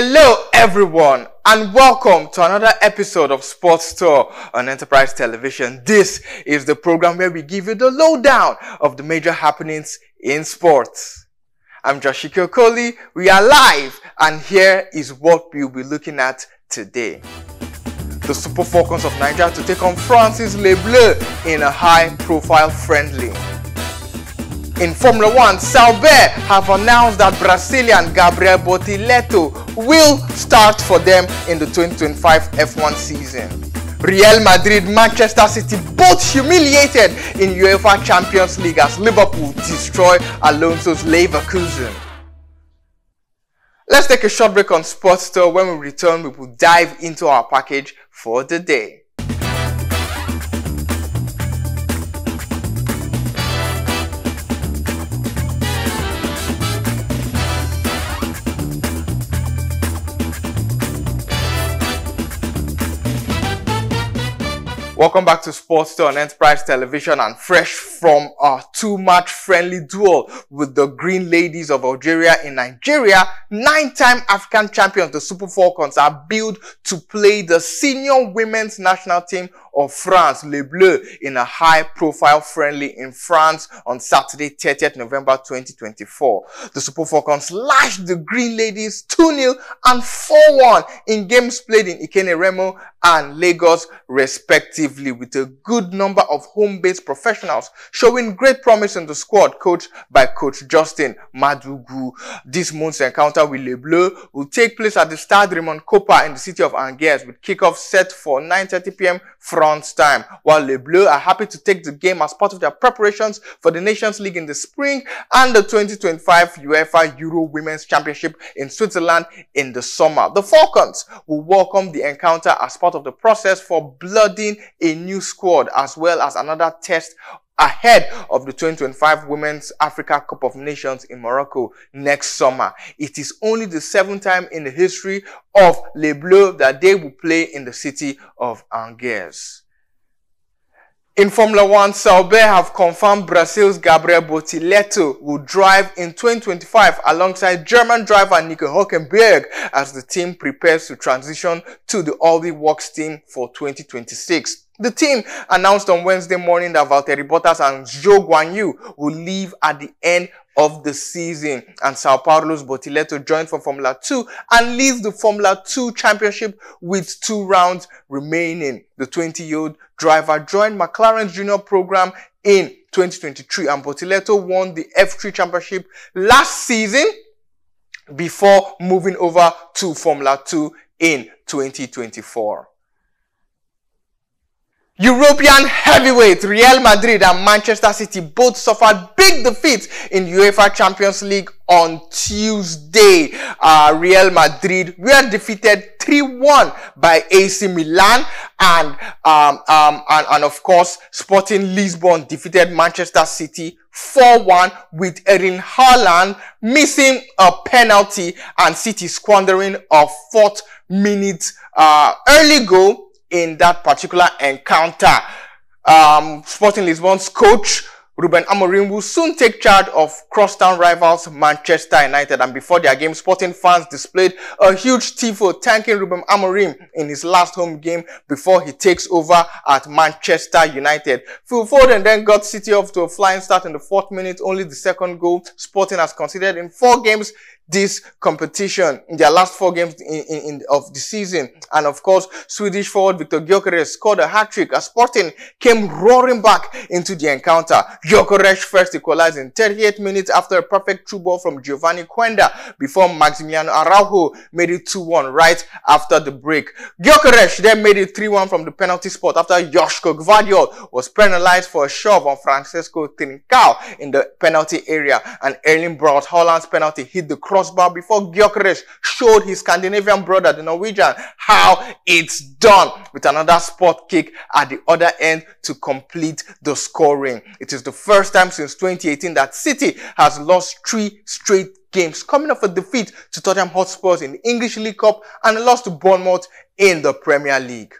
Hello, everyone, and welcome to another episode of Sports Tour on Enterprise Television. This is the program where we give you the lowdown of the major happenings in sports. I'm Joshiko Okoli. We are live, and here is what we'll be looking at today. The Super Falcons of Nigeria to take on France's Le Bleu in a high-profile friendly. In Formula 1, Sauber have announced that Brazilian Gabriel Bortoleto will start for them in the 2025 F1 season. Real Madrid, Manchester City both humiliated in UEFA Champions League as Liverpool destroy Alonso's Leverkusen. Let's take a short break on Sports. When we return, we will dive into our package for the day. Welcome back to Sports Tour on Enterprise Television and fresh from our two-match friendly duel with the Green Ladies of Algeria in Nigeria. Nine-time African champions, the Super Falcons, are billed to play the senior women's national team of France, Le Bleu, in a high-profile friendly in France on Saturday, 30th November 2024. The Super Falcons lashed the Green Ladies 2-0 and 4-1 in games played in Ikenne Remo and Lagos, respectively, with a good number of home-based professionals showing great promise in the squad coached by Coach Justin Madugu. This month's encounter with Le Bleu will take place at the Stade Raymond Kopa in the city of Angers with kickoff set for 9.30 p.m. France time, while Le Bleu are happy to take the game as part of their preparations for the Nations League in the spring and the 2025 UEFA Euro Women's Championship in Switzerland in the summer. The Falcons will welcome the encounter as part of the process for blooding a new squad as well as another test ahead of the 2025 Women's Africa Cup of Nations in Morocco next summer. It is only the seventh time in the history of Le Bleu that they will play in the city of Angers. In Formula One, Sauber have confirmed Brazil's Gabriel Bortoleto will drive in 2025 alongside German driver Nico Hulkenberg as the team prepares to transition to the Audi Works team for 2026. The team announced on Wednesday morning that Valtteri Bottas and Zhou Guanyu will leave at the end of the season. And Sao Paulo's Bortoleto joined for Formula 2 and leads the Formula 2 championship with two rounds remaining. The 20-year-old driver joined McLaren's junior program in 2023 and Bortoleto won the F3 championship last season before moving over to Formula 2 in 2024. European heavyweight Real Madrid and Manchester City both suffered big defeats in UEFA Champions League on Tuesday. Uh, Real Madrid were defeated 3-1 by AC Milan and, um, um, and, and of course Sporting Lisbon defeated Manchester City 4-1 with Erling Haaland missing a penalty and City squandering a fourth minute uh, early goal in that particular encounter. Um, Sporting Lisbon's coach, Ruben Amorim, will soon take charge of crosstown rivals Manchester United. And before their game, Sporting fans displayed a huge tifo thanking Ruben Amorim in his last home game before he takes over at Manchester United. Phil Foden then got City off to a flying start in the fourth minute, only the second goal Sporting has considered in four games this competition in their last four games in, in, in, of the season. And of course, Swedish forward Viktor Gyökeres scored a hat-trick as Sporting came roaring back into the encounter. Gyökeres first equalized in 38 minutes after a perfect through ball from Geovany Quenda before Maximiliano Araujo made it 2-1 right after the break. Gyökeres then made it 3-1 from the penalty spot after Joško Gvardiol was penalized for a shove on Francisco Trincao in the penalty area and Erling Braut Haaland's penalty hit the cross crossbar before Gyökeres showed his Scandinavian brother, the Norwegian, how it's done with another spot kick at the other end to complete the scoring. It is the first time since 2018 that City has lost three straight games, coming off a defeat to Tottenham Hotspurs in the English League Cup and a loss to Bournemouth in the Premier League.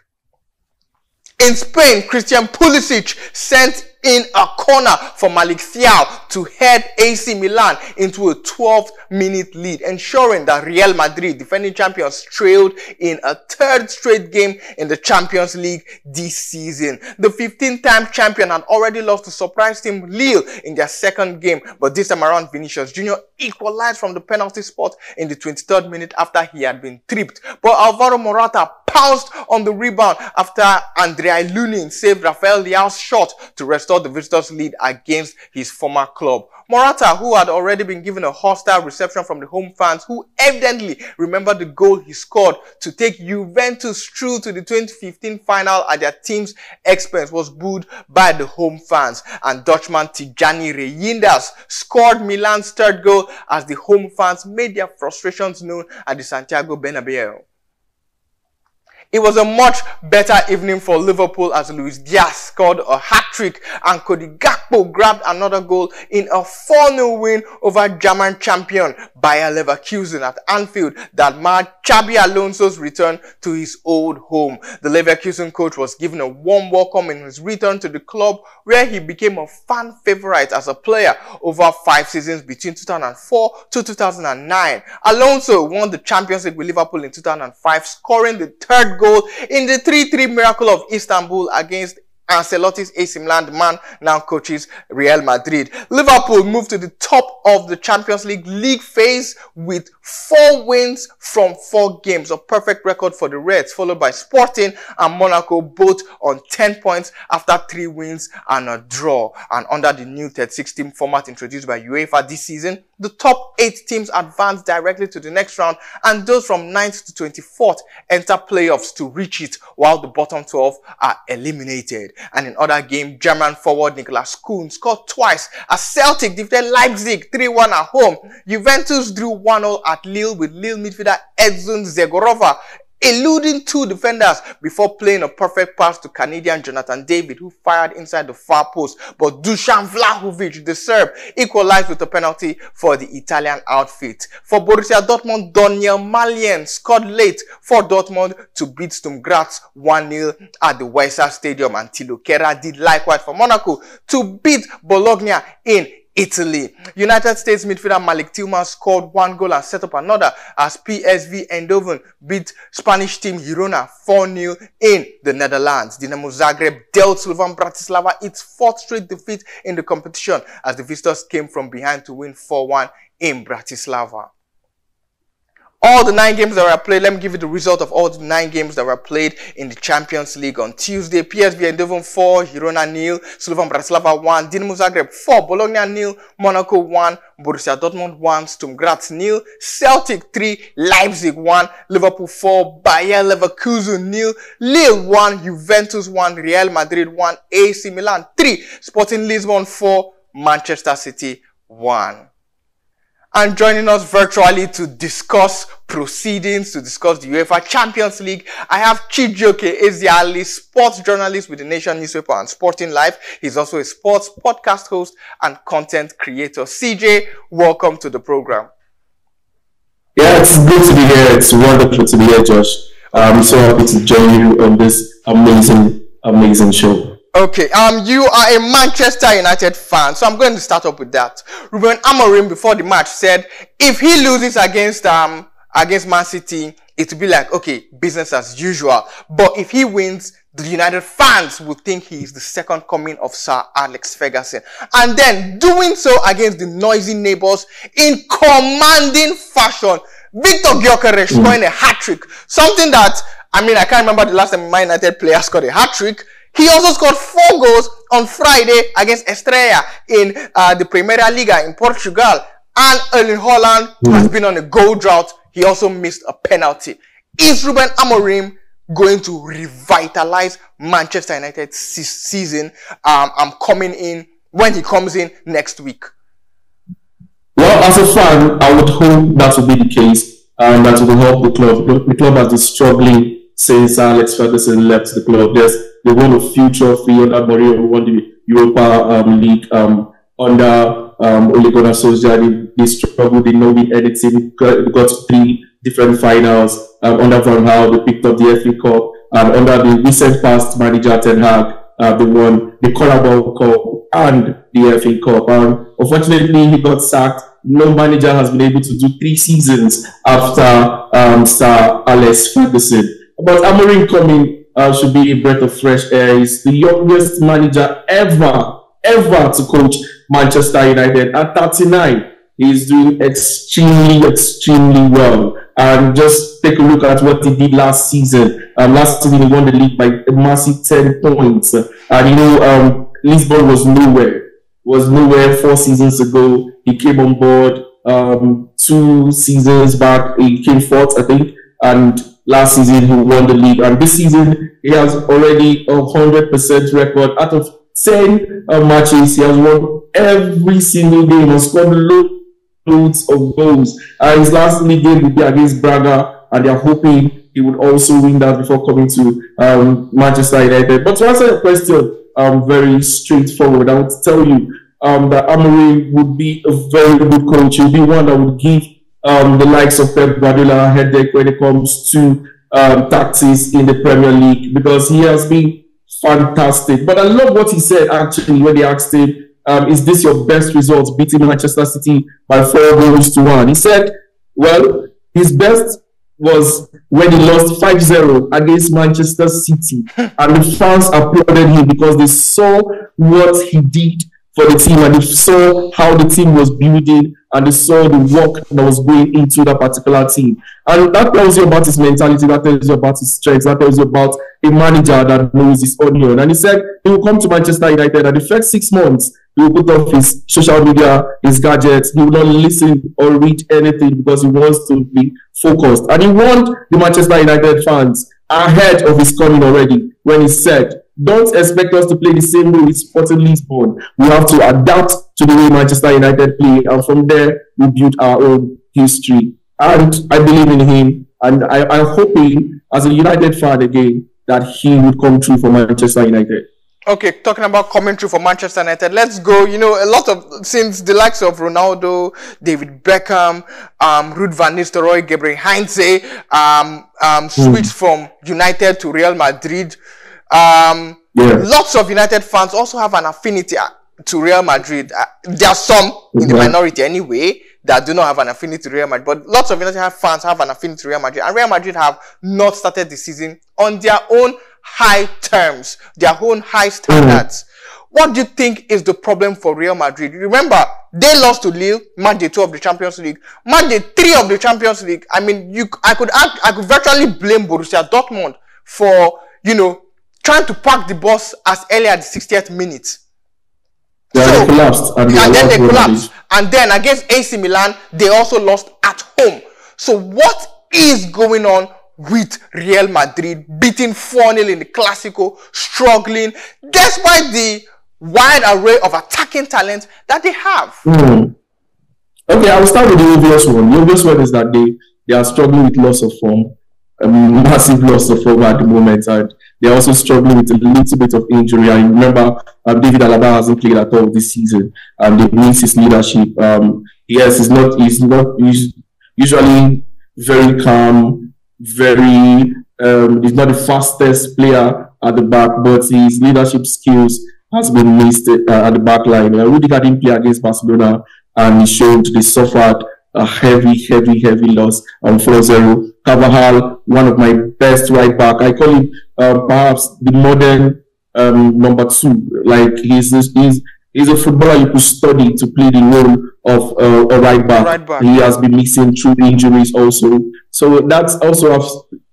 In Spain, Christian Pulisic sent in a corner for Malick Thiaw to head AC Milan into a 12 minute lead, ensuring that Real Madrid, defending champions, trailed in a third straight game in the Champions League this season. The 15 time champion had already lost to surprise team Lille in their second game, but this time around Vinicius Jr. equalized from the penalty spot in the 23rd minute after he had been tripped. But Alvaro Morata pounced on the rebound after Andriy Lunin saved Rafael Leao's shot to restore the visitors' lead against his former club. Morata, who had already been given a hostile reception from the home fans, who evidently remembered the goal he scored to take Juventus through to the 2015 final at their team's expense, was booed by the home fans. And Dutchman Tijjani Reijnders scored Milan's third goal as the home fans made their frustrations known at the Santiago Bernabeu. It was a much better evening for Liverpool as Luis Diaz scored a hat-trick and Cody Gakpo grabbed another goal in a 4-0 win over German champion Bayer Leverkusen at Anfield that marked Xabi Alonso's return to his old home. The Leverkusen coach was given a warm welcome in his return to the club where he became a fan favorite as a player over five seasons between 2004 to 2009. Alonso won the Champions League with Liverpool in 2005 scoring the third goal in the 3-3 miracle of Istanbul against Ancelotti's AC Milan man now coaches Real Madrid. Liverpool moved to the top of the Champions League league phase with four wins from four games, a perfect record for the Reds, followed by Sporting and Monaco, both on 10 points after three wins and a draw. And under the new 36 team format introduced by UEFA this season, the top eight teams advance directly to the next round, and those from 9th to 24th enter playoffs to reach it, while the bottom 12 are eliminated. And in other game, German forward Niklas Kuhn scored twice as Celtic defeated Leipzig 3-1 at home. Juventus drew 1-0 at Lille with Lille midfielder Edson Zhegoarova eluding two defenders before playing a perfect pass to Canadian Jonathan David, who fired inside the far post. But Dusan Vlahovic, the Serb, equalized with a penalty for the Italian outfit. For Borussia Dortmund, Donyell Malen scored late for Dortmund to beat Sturm Graz 1-0 at the Weser Stadium, and Thilo Kehrer did likewise for Monaco to beat Bologna in Italy. United States midfielder Malik Tillman scored one goal and set up another as PSV Eindhoven beat Spanish team Girona 4-0 in the Netherlands. Dinamo Zagreb dealt Slovan Bratislava its fourth straight defeat in the competition as the visitors came from behind to win 4-1 in Bratislava all the nine games that were played. Let me give you the result of all the nine games that were played in the Champions League on Tuesday. PSV Eindhoven 4, Girona nil, Slovan Bratislava 1, Dinamo Zagreb 4, Bologna nil, Monaco 1, Borussia Dortmund 1, Sturm Graz nil, Celtic 3, Leipzig 1, Liverpool 4, Bayer Leverkusen nil, Lille 1, Juventus 1, Real Madrid 1, AC Milan 3, Sporting Lisbon 4, Manchester City 1 and joining us virtually to discuss proceedings, to discuss the UEFA Champions League. I have Chijioke Ezeali, sports journalist with the Nation newspaper and Sporting Life. He's also a sports podcast host and content creator. CJ, welcome to the program. Yeah, it's good to be here. It's wonderful to be here, Josh. I'm so happy to join you on this amazing, amazing show. Okay, um, you are a Manchester United fan, so I'm going to start up with that. Ruben Amorim before the match said if he loses against um against Man City, it will be like okay, business as usual. But if he wins, the United fans will think he is the second coming of Sir Alex Ferguson. And then doing so against the noisy neighbors in commanding fashion. Viktor Gyökeres scoring a hat trick, something that I mean I can't remember the last time my United player scored a hat trick. He also scored four goals on Friday against Estrela in uh, the Primeira Liga in Portugal. And Erling Haaland mm. has been on a goal drought. He also missed a penalty. Is Ruben Amorim going to revitalize Manchester United's season? Um, I'm coming in when he comes in next week. Well, as a fan, I would hope that will be the case and that will help the club. The club has been struggling since Alex Ferguson left the club. There's they won a future under Mourinho, who won the Europa um, League um, under um, Ole Gunnar Solskjaer. They, they struggled, they know the editing, they got three different finals um, under Van Gaal, they picked up the FA Cup, and under the recent past manager Ten Hag, uh, they won the Carabao Cup and the FA Cup. And unfortunately, he got sacked. No manager has been able to do three seasons after um, Sir Alex Ferguson. But Amorim coming uh, should be a breath of fresh air. He's the youngest manager ever, ever to coach Manchester United at 39. He's doing extremely, extremely well. And just take a look at what he did last season. Um, last season, he won the league by a massive 10 points. And you know, um, Lisbon was nowhere, was nowhere four seasons ago. He came on board um, two seasons back. He came fourth, I think. And last season, he won the league. And this season, he has already a 100% record out of 10 uh, matches. He has won every single game. Has scored loads of goals. Uh, his last league game will be against Braga, and they're hoping he would also win that before coming to um, Manchester United. But to answer your question, um, very straightforward, I would tell you um, that Amorim would be a very good coach. He'll be one that would give um, the likes of Pep Guardiola headache when it comes to um, tactics in the Premier League because he has been fantastic. But I love what he said actually when they asked him, um, "Is this your best result, beating Manchester City by four goals to one?" He said, "Well, his best was when he lost 5-0 against Manchester City, and the fans applauded him because they saw what he did for the team and they saw how the team was building and they saw the work that was going into that particular team. And that tells you about his mentality, that tells you about his strengths, that tells you about a manager that knows his onion. And he said he will come to Manchester United and the first six months he will put off his social media, his gadgets, he will not listen or read anything because he wants to be focused. And he warned the Manchester United fans ahead of his coming already when he said don't expect us to play the same way with Sporting Lisbon. We have to adapt to the way Manchester United play, and from there we build our own history. And I believe in him, and I, I'm hoping as a United fan again that he would come true for Manchester United. Okay, talking about commentary for Manchester United, let's go. You know, a lot of since the likes of Ronaldo, David Beckham, um, Ruud van Nistelrooy, Gabriel Heinze, um, um, mm. switched from United to Real Madrid. Um, yeah. Lots of United fans also have an affinity uh, to Real Madrid. Uh, there are some in the minority anyway that do not have an affinity to Real Madrid, but lots of United fans have an affinity to Real Madrid, and Real Madrid have not started the season on their own high terms, their own high standards. Mm. What do you think is the problem for Real Madrid? Remember, they lost to Lille, match day two of the Champions League, match day three of the Champions League. I mean, you, I could, act, I could virtually blame Borussia Dortmund for, you know, trying to park the bus as early as the 60th minute. Yeah, so, they collapsed. And, and then they collapsed. And then against AC Milan, they also lost at home. So what is going on with Real Madrid beating 4-0 in the Clasico, struggling, despite the wide array of attacking talent that they have? Mm. Okay, I'll start with the obvious one. The obvious one is that they, they are struggling with loss of form, a massive loss of form at the moment. And they're also struggling with a little bit of injury. I remember um, David Alaba hasn't played at all this season. Um, they miss his leadership. Um, yes, he's not. He's not. He's usually very calm, very. Um, he's not the fastest player at the back, but his leadership skills has been missed uh, at the back line. Uh, Rudiger didn't play against Barcelona, and he showed they suffered a heavy, heavy, heavy loss on 4-0. Carvajal, one of my best right back. I call him uh, perhaps the modern um, number two. Like he's, he's he's a footballer you could study to play the role of uh, a right back. right back. He has been missing through injuries also. So that's also of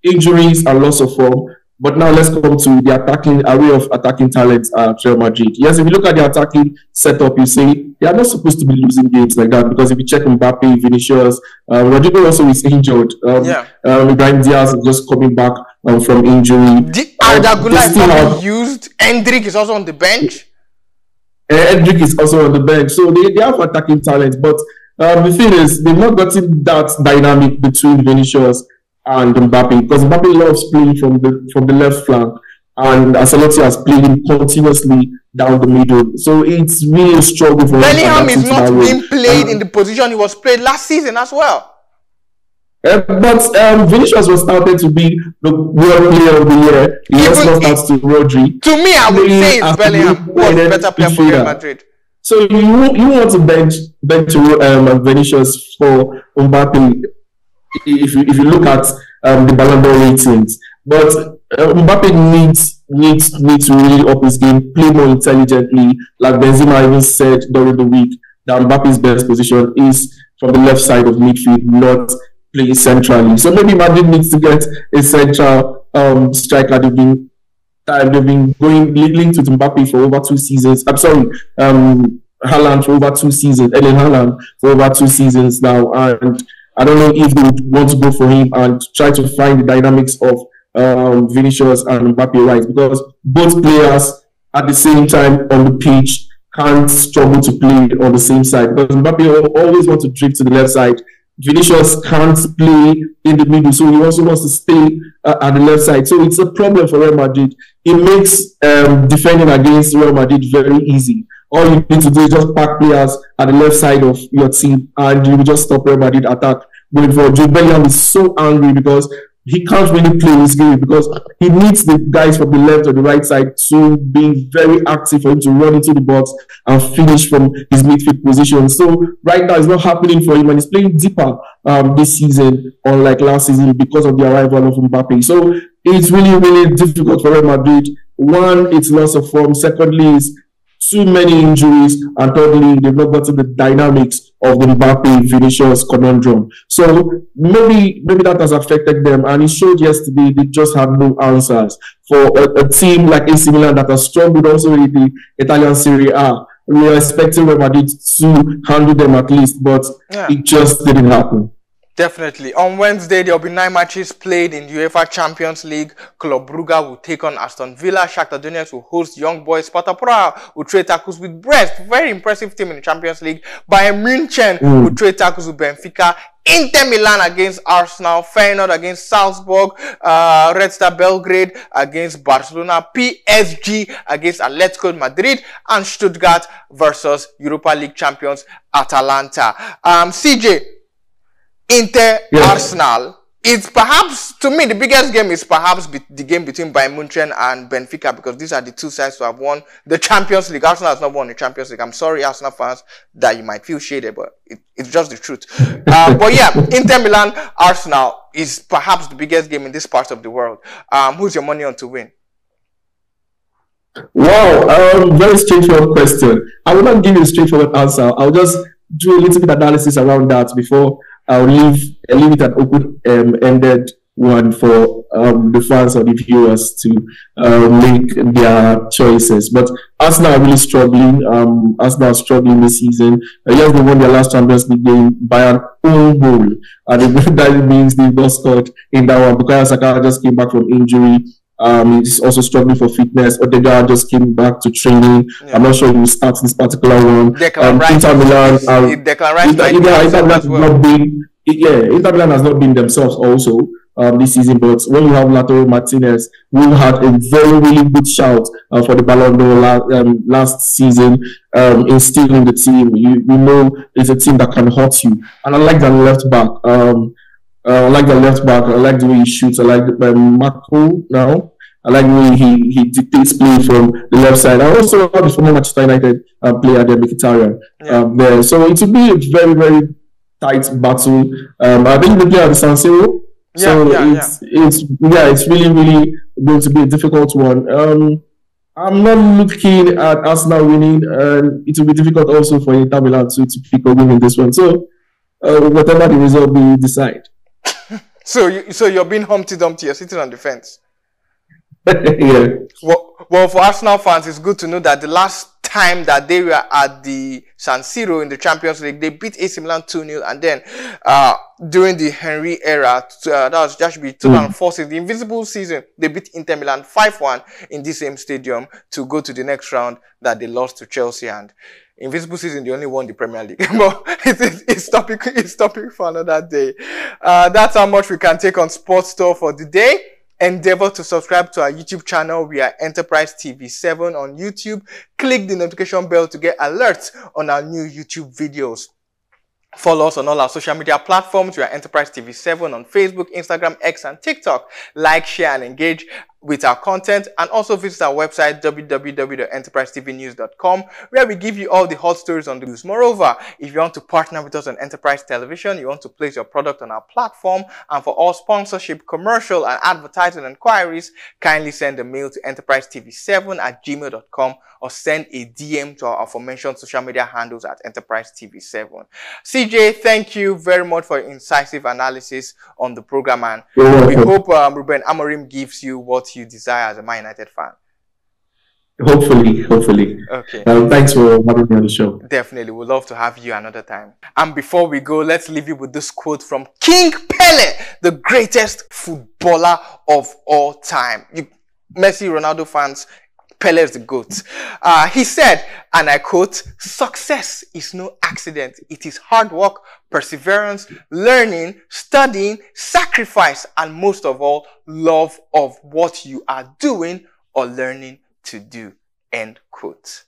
injuries and loss of form. But now let's come to the attacking array of attacking talents at Real Madrid. Yes, if you look at the attacking setup, you see they are not supposed to be losing games like that because if you check Mbappe, Vinicius, uh, Rodrygo also is injured. Um, yeah. Um, Ibrahim Diaz is just coming back um, from injury. Güler is not used. Endrick is also on the bench. Uh, Endrick is also on the bench. So they, they have attacking talent, but um, the thing is, they've not gotten that dynamic between Vinicius and Mbappe because Mbappe loves playing from the from the left flank and Ancelotti has played him continuously down the middle. So it's really a struggle for Bellingham is not being played in the position he was played last season as well. Uh, but um, Vinicius was started to be the world player of the year. He just lost out to Rodri. To me, I would say it's Bellingham was the better player for Real Madrid. So you you want to bench bench um, Vinicius for Mbappe if you if you look at um, the Ballon d'Or ratings, but uh, Mbappe needs needs needs to really up his game, play more intelligently. Like Benzema even said during the week, that Mbappe's best position is from the left side of midfield, not playing centrally. So maybe Madrid needs to get a central um, striker. They've been they've been going linked with Mbappe for over two seasons. I'm sorry, um, Haaland for over two seasons, Erling Haaland for over two seasons now, and I don't know if they would want to go for him and try to find the dynamics of um, Vinicius and Mbappe right because both players at the same time on the pitch can't struggle to play on the same side because Mbappe always wants to drift to the left side. Vinicius can't play in the middle, so he also wants to stay uh, at the left side. So it's a problem for Real Madrid. It makes um, defending against Real Madrid very easy. All you need to do is just pack players at the left side of your team, and you will just stop Real Madrid attack going forward. Jude Bellingham is so angry because he can't really play this game because he needs the guys from the left or the right side to be very active for him to run into the box and finish from his midfield position. So right now it's not happening for him and he's playing deeper um, this season unlike last season because of the arrival of Mbappe. So it's really, really difficult for Real Madrid. One, it's loss of form. Secondly, is too many injuries, and thirdly, they've not gotten the dynamics of the Mbappe Vinicius conundrum. So maybe maybe that has affected them, and it showed yesterday they just have no answers for a, a team like AC Milan that has struggled also in the Italian Serie A. We were expecting Real Madrid to handle them at least, but yeah. it just didn't happen. Definitely. On Wednesday, there will be nine matches played in the UEFA Champions League. Club Brugge will take on Aston Villa. Shakhtar Donetsk will host Young Boys. Sparta Prague will trade tackles with Brest. Very impressive team in the Champions League. Bayern München mm. will trade tackles with Benfica. Inter Milan against Arsenal, Feyenoord against Salzburg, uh, Red Star Belgrade against Barcelona, PSG against Atletico Madrid, and Stuttgart versus Europa League champions Atalanta. Um, CJ, Inter. Arsenal. It's perhaps, to me, the biggest game is perhaps the game between Bayern Munich and Benfica because these are the two sides who have won the Champions League. Arsenal has not won the Champions League. I'm sorry, Arsenal fans, that you might feel shaded, but it, it's just the truth. Uh, but yeah, Inter Milan, Arsenal is perhaps the biggest game in this part of the world. Um, who's your money on to win? Wow, um, very straightforward question. I will not give you a straightforward answer. I'll just do a little bit analysis around that before I'll leave I'll leave it an open um, ended one for um, the fans or the viewers to uh, make their choices. But Arsenal are really struggling. Um, Arsenal are struggling this season. Uh, yes, they won their last Champions League game by an own goal, and that means they've not scored in that one. Bukayo Saka just came back from injury. Um, he's also struggling for fitness. Odegaard just came back to training. Yeah. I'm not sure he will start this particular one. Declan um, Rice, Inter Milan, um, Declan Rice, Inter, Inter, Inter Milan has well. not been, yeah, Inter Milan has not been themselves also um, this season. But when you have Lautaro Martinez, who had a very really good shout uh, for the Ballon d'Or last, um, last season, um, instilling the team, you, you know it's a team that can hurt you. And I like that left back. Um, uh, I like the left back. I like the way he shoots. I like um, Marco now. I like the way he, he dictates play from the left side. I also love the former Manchester United uh, player, the Mkhitaryan, yeah. um, there. So it will be a very, very tight battle. Um, I think they play at the San Siro. So yeah, yeah, it's, yeah. it's, yeah, it's really, really going to be a difficult one. Um, I'm not looking at Arsenal winning, and it will be difficult also for Inter Milan to, to pick a win in this one. So, uh, whatever the result we decide. So, you, so you're being Humpty Dumpty. You're sitting on the fence. yeah. Well, well, for Arsenal fans, it's good to know that the last time that they were at the San Siro in the Champions League, they beat AC Milan 2-0. And then, uh, during the Henry era, uh, that was just be 2004 mm. season, the invisible season, they beat Inter Milan 5-1 in the same stadium to go to the next round that they lost to Chelsea. And Invisible season, they only won the Premier League. but it's, it's, topic, it's topic for another day. Uh, that's how much we can take on Sports Store for the day. Endeavor to subscribe to our YouTube channel. We are Enterprise TV 7 on YouTube. Click the notification bell to get alerts on our new YouTube videos. Follow us on all our social media platforms. We are Enterprise TV 7 on Facebook, Instagram, X, and TikTok. Like, share, and engage with our content and also visit our website www.enterprisetvnews.com where we give you all the hot stories on the news. Moreover, if you want to partner with us on Enterprise Television, you want to place your product on our platform and for all sponsorship, commercial and advertising inquiries, kindly send a mail to enterprisetv7 at gmail.com or send a DM to our aforementioned social media handles at Enterprise TV 7. CJ, thank you very much for your incisive analysis on the program and we hope um, Ruben Amorim gives you what you desire as a Man United fan. Hopefully, hopefully. Okay. Um, thanks for having me on the show. Definitely. We'd love to have you another time. And before we go, let's leave you with this quote from King Pele, the greatest footballer of all time. You Messi, Ronaldo fans, Pele is the GOAT. Uh, he said, and I quote, success is no accident. It is hard work, perseverance, learning, studying, sacrifice, and most of all, love of what you are doing or learning to do. End quote.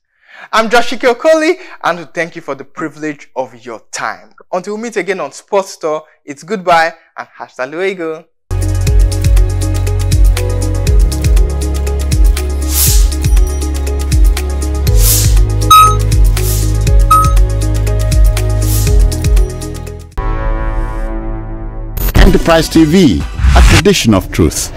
I'm Joshua Okoli and thank you for the privilege of your time. Until we meet again on Sports Store, it's goodbye and hasta luego. Enterprise TV, a tradition of truth.